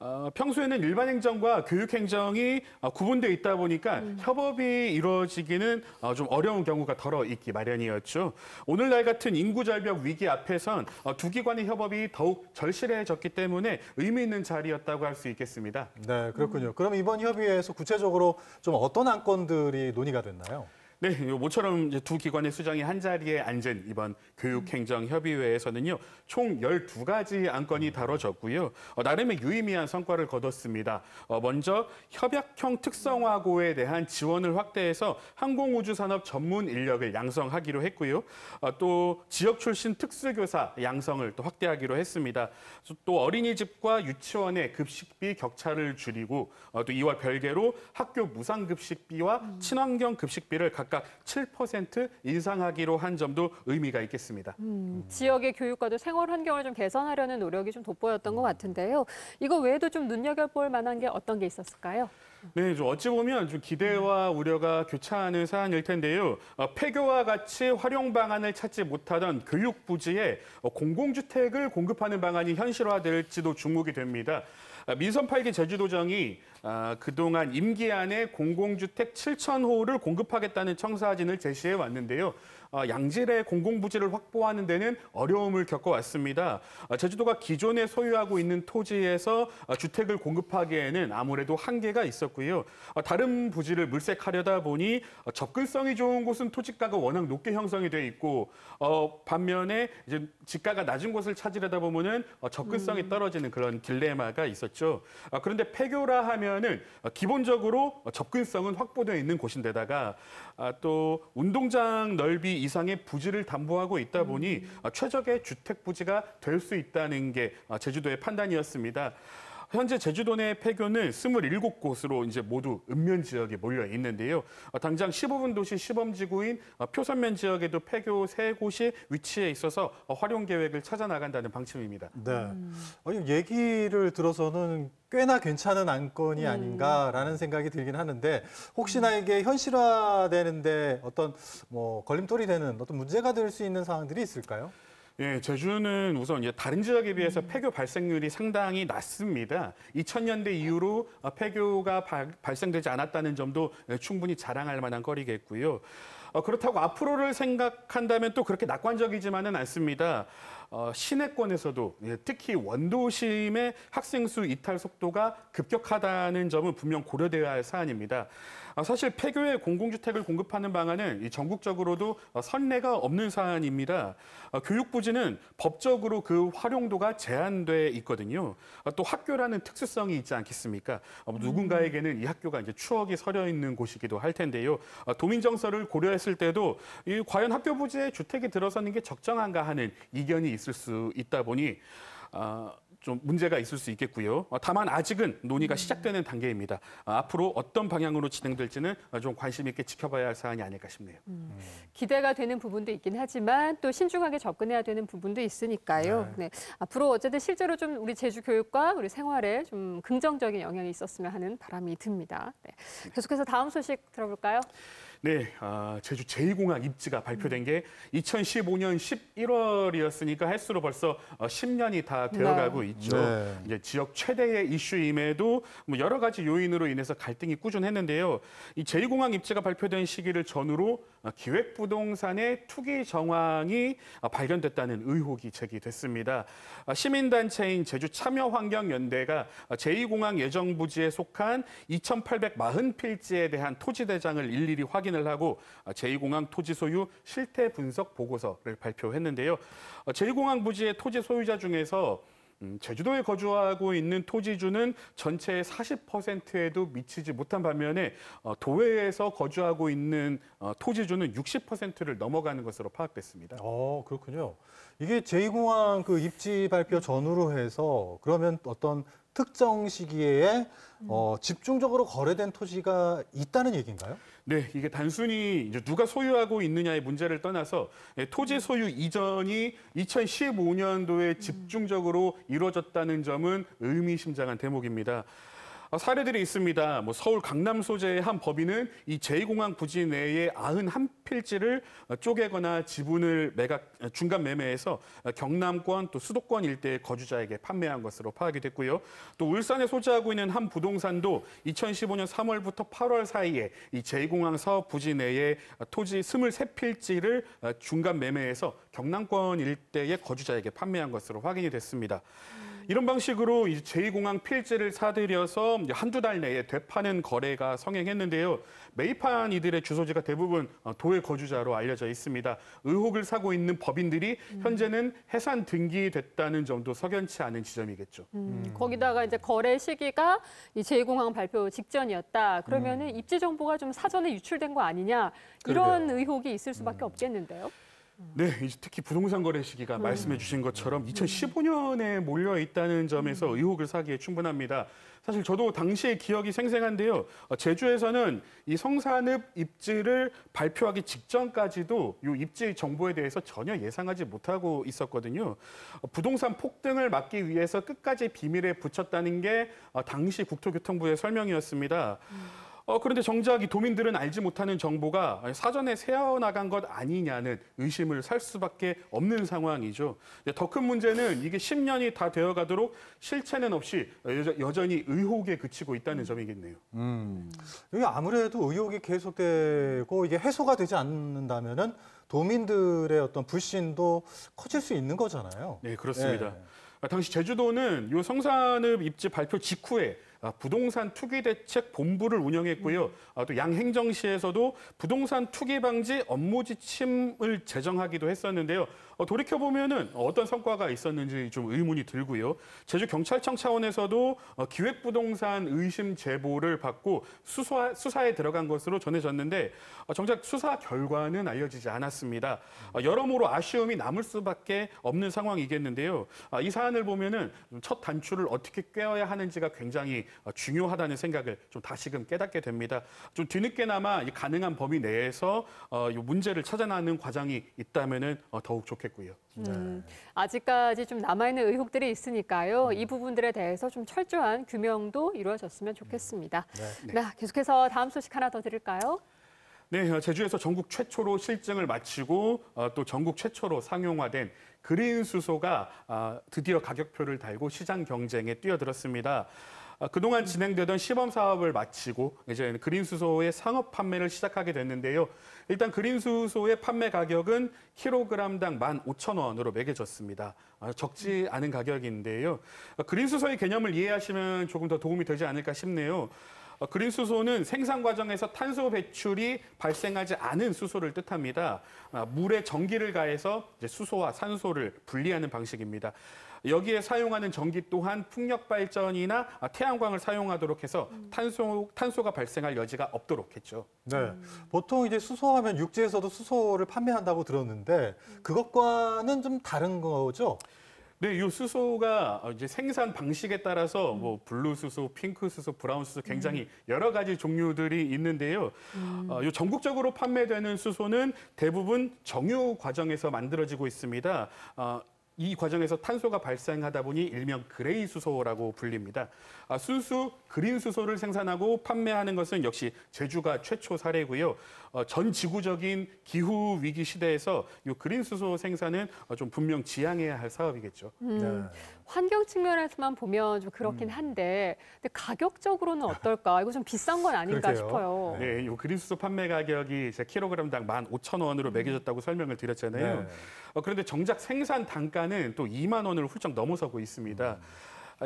어, 평소에는 일반 행정과 교육 행정이 어, 구분되어 있다 보니까 협업이 이루어지기는 어, 좀 어려운 경우가 덜어 있기 마련이었죠. 오늘날 같은 인구 절벽 위기 앞에선 어, 두 기관의 협업이 더욱 절실해졌기 때문에 의미 있는 자리였다고 할 수 있겠습니다. 네, 그렇군요. 그럼 이번 협의회에서 구체적으로 좀 어떤 안건들이 논의가 됐나요? 네, 요 모처럼 이제 두 기관의 수장이 한 자리에 앉은 이번 교육행정협의회에서는요, 총 12가지 안건이 다뤄졌고요. 어, 나름의 유의미한 성과를 거뒀습니다. 어, 먼저 협약형 특성화고에 대한 지원을 확대해서 항공우주산업 전문 인력을 양성하기로 했고요. 어, 또 지역 출신 특수교사 양성을 또 확대하기로 했습니다. 또 어린이집과 유치원의 급식비 격차를 줄이고 어, 또 이와 별개로 학교 무상급식비와 친환경 급식비를 각각 7% 인상하기로 한 점도 의미가 있겠습니다. 음, 지역의 교육과도 생활 환경을 좀 개선하려는 노력이 좀 돋보였던 것 같은데요. 이거 외에도 좀 눈여겨볼 만한 게 어떤 게 있었을까요? 네, 좀 어찌 보면 좀 기대와 우려가 교차하는 사안일 텐데요. 어, 폐교와 같이 활용 방안을 찾지 못하던 교육 부지에 어, 공공주택을 공급하는 방안이 현실화될지도 주목이 됩니다. 아, 민선 8기 제주도정이 아, 그동안 임기 안에 공공주택 7천 호를 공급하겠다는 청사진을 제시해 왔는데요. 아, 양질의 공공부지를 확보하는 데는 어려움을 겪어왔습니다. 아, 제주도가 기존에 소유하고 있는 토지에서 아, 주택을 공급하기에는 아무래도 한계가 있었고요. 아, 다른 부지를 물색하려다 보니 어, 접근성이 좋은 곳은 토지가가 워낙 높게 형성이 돼 있고 어, 반면에 이제 지가가 낮은 곳을 찾으려다 보면은 어, 접근성이 떨어지는 그런 딜레마가 있었죠. 아, 그런데 폐교라 하면은 어, 기본적으로 어, 접근성은 확보되어 있는 곳인데다가 아, 또 운동장 넓이 이상의 부지를 담보하고 있다 보니 아, 최적의 주택 부지가 될 수 있다는 게 아, 제주도의 판단이었습니다. 현재 제주도 내 폐교는 27곳으로 이제 모두 읍면 지역에 몰려 있는데요. 어, 당장 15분 도시 시범지구인 어, 표선면 지역에도 폐교 3곳이 위치해 있어서 어, 활용 계획을 찾아 나간다는 방침입니다. 네. 어, 이 얘기를 들어서는 꽤나 괜찮은 안건이 음. 아닌가라는 생각이 들긴 하는데 혹시나 이게 현실화되는데 어떤 뭐 걸림돌이 되는 어떤 문제가 될 수 있는 상황들이 있을까요? 예, 제주는 우선 이제 다른 지역에 비해서 폐교 발생률이 상당히 낮습니다. 2000년대 이후로 어, 폐교가 발, 발생되지 않았다는 점도 예, 충분히 자랑할 만한 거리겠고요. 어, 그렇다고 앞으로를 생각한다면 또 그렇게 낙관적이지만은 않습니다. 어, 시내권에서도 예, 특히 원도심의 학생 수 이탈 속도가 급격하다는 점은 분명 고려되어야 할 사안입니다. 아, 사실 폐교에 공공주택을 공급하는 방안은 이 전국적으로도 어, 선례가 없는 사안입니다. 어, 교육부지는 법적으로 그 활용도가 제한돼 있거든요. 어, 또 학교라는 특수성이 있지 않겠습니까? 어, 누군가에게는 이 학교가 이제 추억이 서려 있는 곳이기도 할 텐데요. 어, 도민 정서를 고려했을 때도 이 과연 학교 부지에 주택이 들어서는 게 적정한가 하는 이견이 있을 수 있다 보니 아, 좀 문제가 있을 수 있겠고요. 어, 다만 아직은 논의가 시작되는 단계입니다. 아, 앞으로 어떤 방향으로 진행될지는 어, 좀 관심 있게 지켜봐야 할 사안이 아닐까 싶네요. 기대가 되는 부분도 있긴 하지만 또 신중하게 접근해야 되는 부분도 있으니까요. 네. 앞으로 어쨌든 실제로 좀 우리 제주 교육과 우리 생활에 좀 긍정적인 영향이 있었으면 하는 바람이 듭니다. 네. 계속해서 다음 소식 들어볼까요? 네, 아, 제주 제2공항 입지가 발표된 게 2015년 11월이었으니까 횟수로 벌써 어, 10년이 다 되어가고 네. 있죠. 네. 이제 지역 최대의 이슈임에도 뭐 여러 가지 요인으로 인해서 갈등이 꾸준했는데요. 이 제2공항 입지가 발표된 시기를 전후로 어, 기획부동산의 투기 정황이 어, 발견됐다는 의혹이 제기됐습니다. 아, 시민단체인 제주참여환경연대가 어, 제2공항 예정부지에 속한 2,840필지에 대한 토지 대장을 일일이 확인을 하고 어, 제2공항 토지 소유 실태 분석 보고서를 발표했는데요. 어, 제2공항 부지의 토지 소유자 중에서 음, 제주도에 거주하고 있는 토지주는 전체의 40%에도 미치지 못한 반면에 어, 도외에서 거주하고 있는 어, 토지주는 60%를 넘어가는 것으로 파악됐습니다. 어, 그렇군요. 이게 제2공항 그 입지 발표 전후로 해서 그러면 어떤 특정 시기에 어, 집중적으로 거래된 토지가 있다는 얘기인가요? 네, 이게 단순히 이제 누가 소유하고 있느냐의 문제를 떠나서 예, 토지 소유 이전이 2015년도에 집중적으로 이루어졌다는 점은 의미심장한 대목입니다. 어, 사례들이 있습니다. 뭐 서울 강남 소재의 한 법인은 이 제2공항 부지 내에 91필지를 쪼개거나 지분을 매각 중간 매매해서 경남권 또 수도권 일대의 거주자에게 판매한 것으로 파악이 됐고요. 또 울산에 소재하고 있는 한 부동산도 2015년 3월부터 8월 사이에 이 제2공항 사업 부지 내에 토지 23필지를 중간 매매해서 경남권 일대의 거주자에게 판매한 것으로 확인이 됐습니다. 이런 방식으로 이제 제2공항 필지를 사들여서 이제 한두 달 내에 되파는 거래가 성행했는데요. 매입한 이들의 주소지가 대부분 어, 도의 거주자로 알려져 있습니다. 의혹을 사고 있는 법인들이 현재는 해산 등기됐다는 점도 석연치 않은 지점이겠죠. 음, 거기다가 이제 거래 시기가 이 제2공항 발표 직전이었다. 그러면은 입지 정보가 좀 사전에 유출된 거 아니냐 이런 그러게요. 의혹이 있을 수밖에 없겠는데요. 네, 이제 특히 부동산 거래 시기가 음. 말씀해 주신 것처럼 2015년에 몰려 있다는 점에서 의혹을 사기에 충분합니다. 사실 저도 당시의 기억이 생생한데요. 어, 제주에서는 이 성산읍 입지를 발표하기 직전까지도 이 입지 정보에 대해서 전혀 예상하지 못하고 있었거든요. 어, 부동산 폭등을 막기 위해서 끝까지 비밀에 붙였다는 게 어, 당시 국토교통부의 설명이었습니다. 어, 그런데 정작 이 도민들은 알지 못하는 정보가 사전에 새어나간 것 아니냐는 의심을 살 수밖에 없는 상황이죠. 더 큰 문제는 이게 10년이 다 되어가도록 실체는 없이 여전- 여전히 의혹에 그치고 있다는 점이겠네요. 음. 여기 아무래도 의혹이 계속되고 이게 해소가 되지 않는다면은 도민들의 어떤 불신도 커질 수 있는 거잖아요. 네, 그렇습니다. 네. 아, 당시 제주도는 요 성산읍 입지 발표 직후에 아, 부동산 투기 대책 본부를 운영했고요. 아, 또 양행정시에서도 부동산 투기 방지 업무 지침을 제정하기도 했었는데요. 어, 돌이켜 보면은 어떤 성과가 있었는지 좀 의문이 들고요. 제주 경찰청 차원에서도 어, 기획 부동산 의심 제보를 받고 수사 수사에 들어간 것으로 전해졌는데 어, 정작 수사 결과는 알려지지 않았습니다. 어, 여러모로 아쉬움이 남을 수밖에 없는 상황이겠는데요. 아, 이 사안을 보면은 첫 단추를 어떻게 꿰어야 하는지가 굉장히 어, 중요하다는 생각을 좀 다시금 깨닫게 됩니다. 좀 뒤늦게나마 이 가능한 범위 내에서 어, 이 문제를 찾아나는 과정이 있다면은 어, 더욱 좋겠고요. 음, 아직까지 좀 남아있는 의혹들이 있으니까요. 이 부분들에 대해서 좀 철저한 규명도 이루어졌으면 좋겠습니다. 네. 네, 계속해서 다음 소식 하나 더 드릴까요? 네, 어, 제주에서 전국 최초로 실증을 마치고 어, 또 전국 최초로 상용화된 그린 수소가 아, 드디어 가격표를 달고 시장 경쟁에 뛰어들었습니다. 아, 그동안 진행되던 시범 사업을 마치고 이제 그린 수소의 상업 판매를 시작하게 됐는데요. 일단 그린 수소의 판매 가격은 킬로그램당 15,000원으로 매겨졌습니다. 아, 적지 않은 가격인데요. 아, 그린 수소의 개념을 이해하시면 조금 더 도움이 되지 않을까 싶네요. 어, 그린 수소는 생산 과정에서 탄소 배출이 발생하지 않은 수소를 뜻합니다. 아, 물에 전기를 가해서 수소와 산소를 분리하는 방식입니다. 여기에 사용하는 전기 또한 풍력 발전이나 아, 태양광을 사용하도록 해서 탄소 탄소가 발생할 여지가 없도록 했죠. 네. 보통 이제 수소하면 육지에서도 수소를 판매한다고 들었는데 그것과는 좀 다른 거죠? 네, 이 수소가 어, 이제 생산 방식에 따라서 뭐 블루 수소, 핑크 수소, 브라운 수소 굉장히 여러 가지 종류들이 있는데요. 어, 요 전국적으로 판매되는 수소는 대부분 정유 과정에서 만들어지고 있습니다. 어, 이 과정에서 탄소가 발생하다 보니 일명 그레이 수소라고 불립니다. 아, 순수 그린 수소를 생산하고 판매하는 것은 역시 제주가 최초 사례고요. 어, 전 지구적인 기후 위기 시대에서 이 그린 수소 생산은 어, 좀 분명 지양해야 할 사업이겠죠. 음, 환경 측면에서만 보면 좀 그렇긴 한데 근데 가격적으로는 어떨까? 이거 좀 비싼 건 아닌가 싶어요. 네, 이 그린 수소 판매 가격이 이제 킬로그램당 15,000원으로 매겨졌다고 설명을 드렸잖아요. 네. 어, 그런데 정작 생산 단가는 또 2만 원을 훌쩍 넘어서고 있습니다. 아,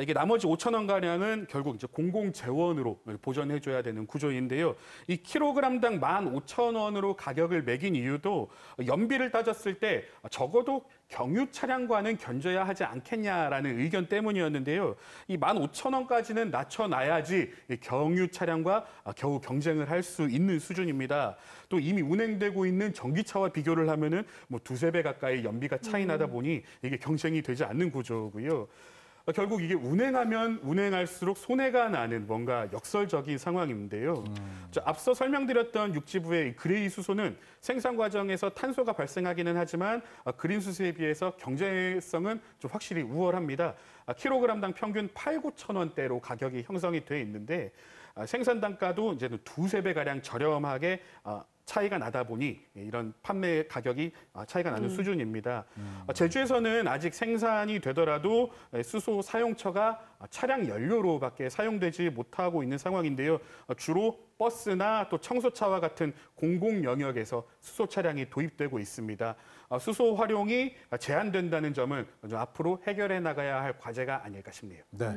이게 나머지 5천 원 가량은 결국 이제 공공 재원으로 보전해 줘야 되는 구조인데요. 이 킬로그램당 15,000원으로 가격을 매긴 이유도 연비를 따졌을 때 적어도 경유 차량과는 견줘야 하지 않겠냐라는 의견 때문이었는데요. 이 15,000원까지는 낮춰놔야지 이 경유 차량과 겨우 경쟁을 할 수 있는 수준입니다. 또 이미 운행되고 있는 전기차와 비교를 하면은 뭐 두세 배 가까이 연비가 차이 나다 보니 이게 경쟁이 되지 않는 구조고요. 어, 결국 이게 운행하면 운행할수록 손해가 나는 뭔가 역설적인 상황인데요. 저 앞서 설명드렸던 육지부의 이 그레이 수소는 생산 과정에서 탄소가 발생하기는 하지만 어, 그린 수소에 비해서 경제성은 좀 확실히 우월합니다. 아, 킬로그램당 평균 8, 9천 원대로 가격이 형성이 돼 있는데 아, 생산 단가도 이제는 두세 배 가량 저렴하게 아, 차이가 나다 보니 이런 판매 가격이 아, 차이가 나는 음. 수준입니다. 어, 제주에서는 아직 생산이 되더라도 수소 사용처가 차량 연료로밖에 사용되지 못하고 있는 상황인데요. 어, 주로 버스나 또 청소차와 같은 공공 영역에서 수소 차량이 도입되고 있습니다. 어, 수소 활용이 제한된다는 점은 좀 앞으로 해결해 나가야 할 과제가 아닐까 싶네요. 네.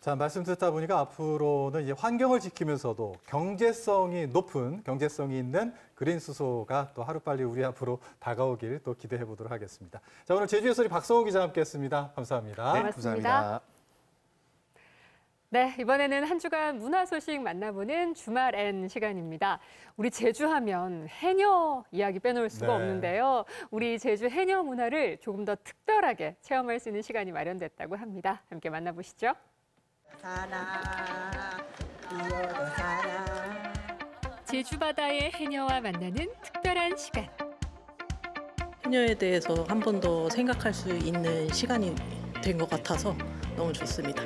자, 말씀 듣다 보니까 앞으로는 이제 환경을 지키면서도 경제성이 높은, 경제성이 있는 그린 수소가 또 하루빨리 우리 앞으로 다가오길 또 기대해 보도록 하겠습니다. 자, 오늘 제주의 소리 박성호 기자 함께 했습니다. 감사합니다. 네, 고맙습니다. 네, 이번에는 한 주간 문화 소식 만나보는 주말 N 시간입니다. 우리 제주 하면 해녀 이야기 빼놓을 수가 네. 없는데요. 우리 제주 해녀 문화를 조금 더 특별하게 체험할 수 있는 시간이 마련됐다고 합니다. 함께 만나보시죠. 제주 바다의 해녀와 만나는 특별한 시간. 해녀에 대해서 한 번 더 생각할 수 있는 시간이 된 것 같아서 너무 좋습니다.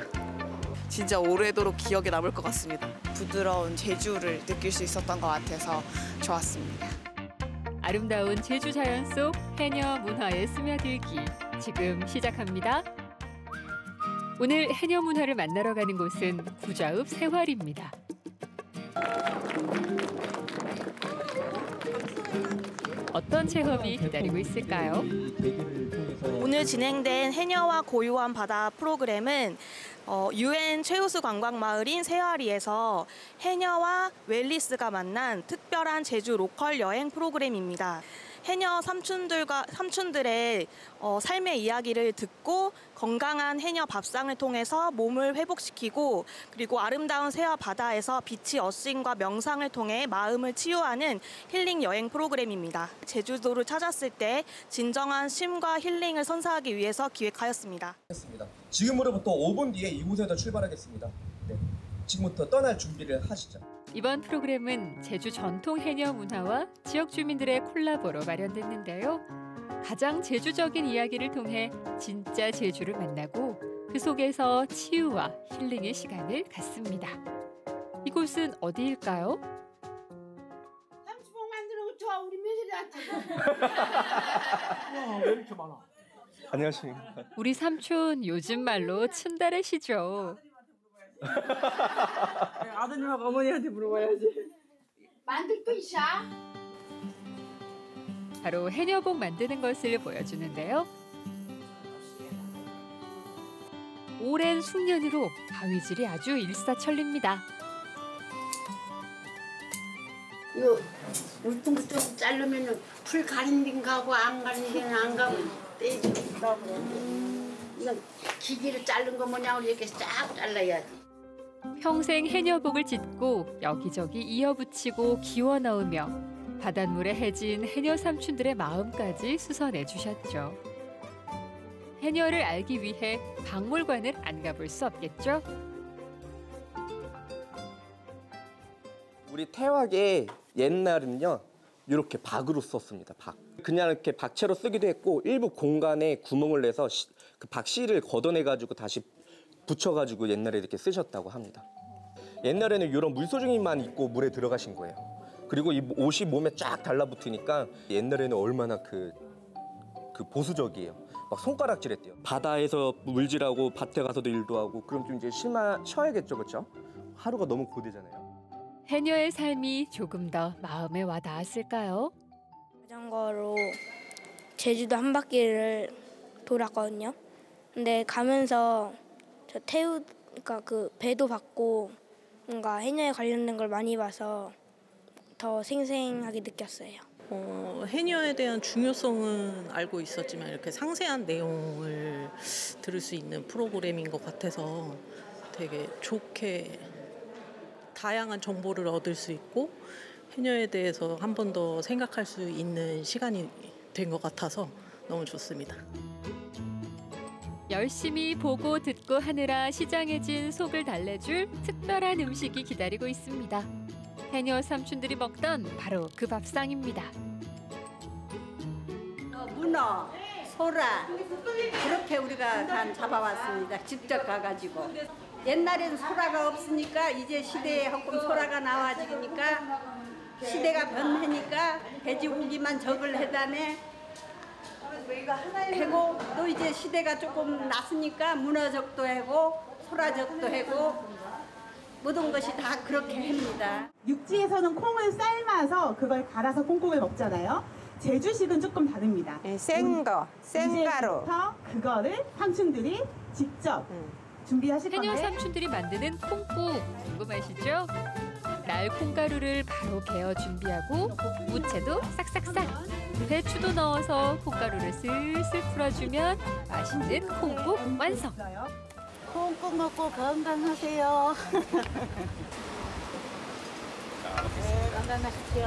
진짜 오래도록 기억에 남을 것 같습니다. 부드러운 제주를 느낄 수 있었던 것 같아서 좋았습니다. 아름다운 제주 자연 속 해녀 문화에 스며들기 지금 시작합니다. 오늘 해녀 문화를 만나러 가는 곳은 구좌읍 세활입니다. 어떤 체험이 기다리고 있을까요? 오늘 진행된 해녀와 고요한 바다 프로그램은 어, 유엔 최우수 관광 마을인 세화리에서 해녀와 웰니스가 만난 특별한 제주 로컬 여행 프로그램입니다. 해녀 삼촌들과 삼촌들의 어, 삶의 이야기를 듣고 건강한 해녀 밥상을 통해서 몸을 회복시키고 그리고 아름다운 세화 바다에서 beach earthing과 명상을 통해 마음을 치유하는 힐링 여행 프로그램입니다. 제주도를 찾았을 때 진정한 쉼과 힐링을 선사하기 위해서 기획하였습니다. 지금으로부터 5분 뒤에 이곳에서 출발하겠습니다. 네. 지금부터 떠날 준비를 하시죠. 이번 프로그램은 제주 전통 해녀 문화와 지역 주민들의 콜라보로 마련됐는데요. 가장 제주적인 이야기를 통해 진짜 제주를 만나고 그 속에서 치유와 힐링의 시간을 갖습니다. 이곳은 어디일까요? 복 만들어 줘 우리 며느리한테. 와왜 이렇게 많아? 안녕하십니까. 우리 삼촌 요즘 말로 춘달래시죠. 아드님하고 어머니한테 물어봐야지. 만들 거 있어? 바로 해녀복 만드는 것을 보여주는데요. 오랜 숙련으로 바위질이 아주 일사천리입니다. 이거 울퉁불퉁 자르면은 풀 가린 데는 가고 안 가린 데는 안 가고 떼지. 이건 기계로 자른 거 뭐냐고 이렇게 쫙 잘라야지. 평생 해녀복을 짓고 여기저기 이어붙이고 기워 넣으며 바닷물에 해진 해녀 삼촌들의 마음까지 수선해 주셨죠. 해녀를 알기 위해 박물관을 안 가볼 수 없겠죠? 우리 태화계 옛날은요 이렇게 박으로 썼습니다. 박. 그냥 이렇게 박채로 쓰기도 했고 일부 공간에 구멍을 내서 시- 그 박씨를 걷어내 가지고 다시 붙여 가지고 옛날에 이렇게 쓰셨다고 합니다. 옛날에는 이런 물소중이만 입고 물에 들어가신 거예요. 그리고 이 옷이 몸에 쫙 달라붙으니까 옛날에는 얼마나 그, 그 보수적이에요. 막 손가락질 했대요. 바다에서 물질하고 밭에 가서도 일도 하고 그럼 좀 이제 쉬마 쉬어야겠죠, 그렇죠? 하루가 너무 고되잖아요. 해녀의 삶이 조금 더 마음에 와 닿았을까요? 자전거로 제주도 한 바퀴를 돌았거든요. 근데 가면서 저 태우 그러니까 그 배도 봤고 뭔가 해녀에 관련된 걸 많이 봐서 더 생생하게 느꼈어요. 어, 해녀에 대한 중요성은 알고 있었지만 이렇게 상세한 내용을 들을 수 있는 프로그램인 것 같아서 되게 좋게 다양한 정보를 얻을 수 있고 해녀에 대해서 한 번 더 생각할 수 있는 시간이 된 것 같아서 너무 좋습니다. 열심히 보고 듣고 하느라 시장해진 속을 달래줄 특별한 음식이 기다리고 있습니다. 해녀 삼촌들이 먹던 바로 그 밥상입니다. 어, 문어, 소라 그렇게 우리가 다 잡아왔습니다. 직접 가가지고 옛날엔 소라가 없으니까 이제 시대에 조금 소라가 나와지니까 시대가 변하니까 돼지고기만 적을 해다네. 하고 또 이제 시대가 조금 났으니까 문어적도 하고 소라적도 하고 모든 것이 다 그렇게 합니다. 육지에서는 콩을 삶아서 그걸 갈아서 콩국을 먹잖아요. 제주식은 조금 다릅니다. 생 거, 생가루. 이제부터 그거를 삼촌들이 직접 준비하실 건데. 해녀 삼촌들이 만드는 콩국 궁금하시죠? 날 콩가루를 바로 개어 준비하고 무채도 싹싹싹 배추도 넣어서 콩가루를 슬슬 풀어주면 맛있는 콩국 완성. 콩국 먹고 건강하세요. 네, 건강하십시오.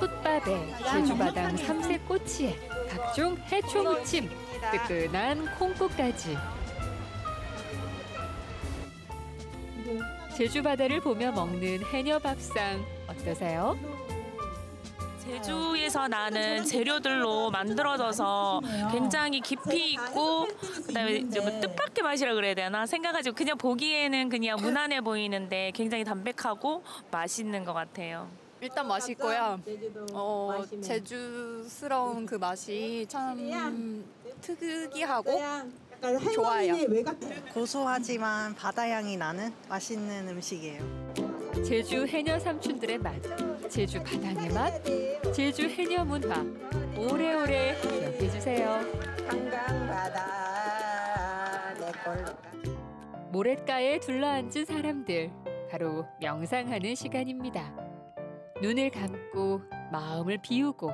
폿밥에 제주바당 삼색 꼬치에 각종 해초 무침, 뜨끈한 콩국까지. 제주 바다를 보며 먹는 해녀 밥상 어떠세요? 제주에서 나는 재료들로 만들어져서 굉장히 깊이 있고 그다음에 이제 뭐 뜻밖의 맛이라 그래야 되나 생각가지고 그냥 보기에는 그냥 무난해 보이는데 굉장히 담백하고 맛있는 것 같아요. 일단 맛있고요. 어, 제주스러운 그 맛이 참 특이하고 좋아요. 고소하지만 바다 향이 나는 맛있는 음식이에요. 제주 해녀 삼촌들의 맛, 제주 바당의 맛, 제주 해녀 문화 오래오래 기억해 주세요. 한강 바다 내 걸로 모래가에 둘러앉은 사람들 바로 명상하는 시간입니다. 눈을 감고 마음을 비우고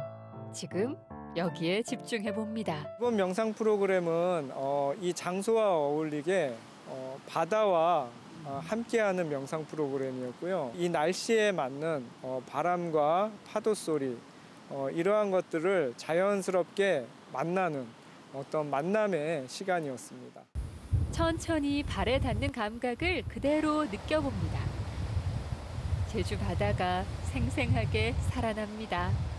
지금 여기에 집중해 봅니다. 이번 명상 프로그램은 어, 이 장소와 어울리게 어, 바다와 어, 함께하는 명상 프로그램이었고요. 이 날씨에 맞는 어, 바람과 파도 소리 어, 이러한 것들을 자연스럽게 만나는 어떤 만남의 시간이었습니다. 천천히 발에 닿는 감각을 그대로 느껴봅니다. 제주 바다가 생생하게 살아납니다.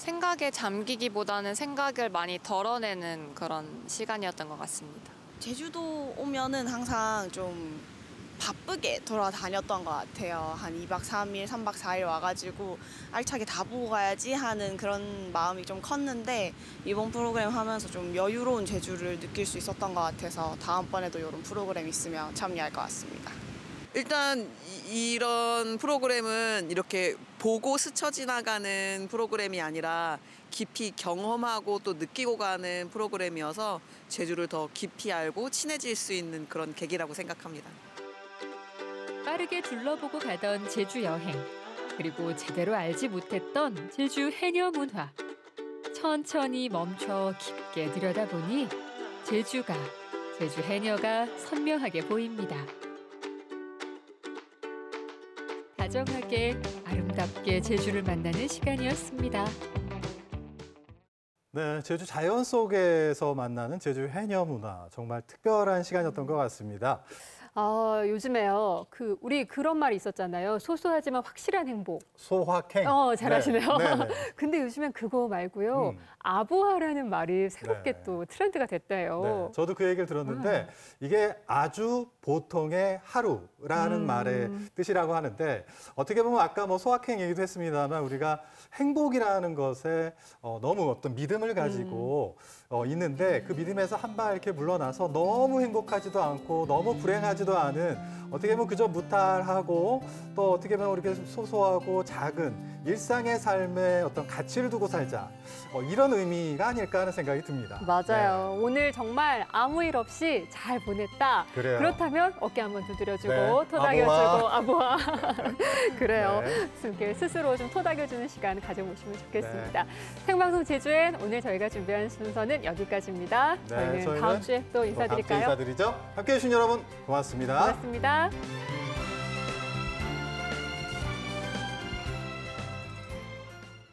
생각에 잠기기보다는 생각을 많이 덜어내는 그런 시간이었던 것 같습니다. 제주도 오면은 항상 좀 바쁘게 돌아다녔던 것 같아요. 한 2박 3일, 3박 4일 와가지고 알차게 다 보고 가야지 하는 그런 마음이 좀 컸는데 이번 프로그램 하면서 좀 여유로운 제주를 느낄 수 있었던 것 같아서 다음번에도 이런 프로그램 있으면 참여할 것 같습니다. 일단 이, 런 프로그램은 이렇게 보고 스쳐 지나가는 프로그램이 아니라 깊이 경험하고 또 느끼고 가는 프로그램이어서 제주를 더 깊이 알고 친해질 수 있는 그런 계기라고 생각합니다. 빠르게 둘러보고 가던 제주 여행 그리고 제대로 알지 못했던 제주 해녀 문화 천천히 멈춰 깊게 들여다보니 제주가 제주 해녀가 선명하게 보입니다. 다정하게 아름답게 제주를 만나는 시간이었습니다. 네, 제주 자연 속에서 만나는 제주 해녀 문화 정말 특별한 시간이었던 것 같습니다. 아, 요즘에요. 그 우리 그런 말이 있었잖아요. 소소하지만 확실한 행복. 소확행. 어, 잘하시네요. 네, 네, 네. 근데 요즘엔 그거 말고요. 음. 아부하라는 말이 새롭게 네. 또 트렌드가 됐대요. 네, 저도 그 얘기를 들었는데 이게 아주 보통의 하루라는 음. 말의 뜻이라고 하는데 어떻게 보면 아까 뭐 소확행 얘기도 했습니다만 우리가 행복이라는 것에 어, 너무 어떤 믿음을 가지고 어, 있는데 그 믿음에서 한 발 이렇게 물러나서 너무 행복하지도 않고 너무 불행하지도 않은 어떻게 보면 그저 무탈하고 또 어떻게 보면 이렇게 소소하고 작은 일상의 삶에 어떤 가치를 두고 살자 어, 이런 의미가 아닐까 하는 생각이 듭니다. 맞아요. 오늘 정말 아무 일 없이 잘 보냈다. 그래요. 그렇다면 어깨 한번 두드려주고 네. 토닥여주고 아부하. 그래요. 네. 스스로 좀 토닥여주는 시간 가져보시면 좋겠습니다. 생방송 제주엔 오늘 저희가 준비한 순서는 여기까지입니다. 네, 저희는 저희는 다음 주에 또 인사드릴까요? 인사드리죠. 함께해 주신 여러분 고맙습니다. 고맙습니다.